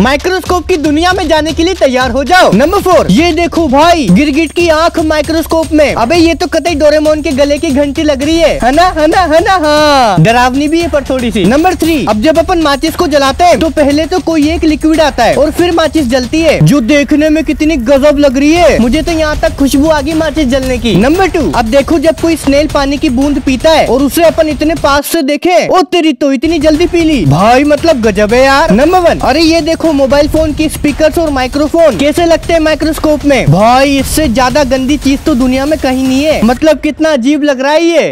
Microscope की दुनिया में जाने के लिए तैयार हो जाओ। नंबर फोर, ये देखो भाई, गिरगिट की आँख माइक्रोस्कोप में। अबे, ये तो कतई डोरेमोन के गले की घंटी लग रही है। है ना है ना है ना हाँ। डरावनी भी है पर थोड़ी सी। नंबर थ्री, अब जब अपन माचिस को जलाते हैं तो पहले तो कोई एक लिक्विड आता है और फिर माचिस जलती है। जो देखने में कितनी गजब लग रही है। मुझे तो यहाँ तक खुशबू आ गई माचिस जलने की। नंबर टू, अब देखो जब कोई स्नेल पानी की बूंद पीता है और उसे अपन इतने पास से देखे, ओ तेरी तो इतनी जल्दी पी ली। भाई मतलब गजब है यार। नंबर वन, अरे ये देखो मोबाइल फ़ोन की स्पीकर और माइक्रोफोन। कैसे लगते हैं माइक्रोस्कोप में? भाई, इससे ज़्यादा गंदी चीज़ तो दुनिया में कहीं नहीं है। मतलब कितना अजीब लग रहा है ये।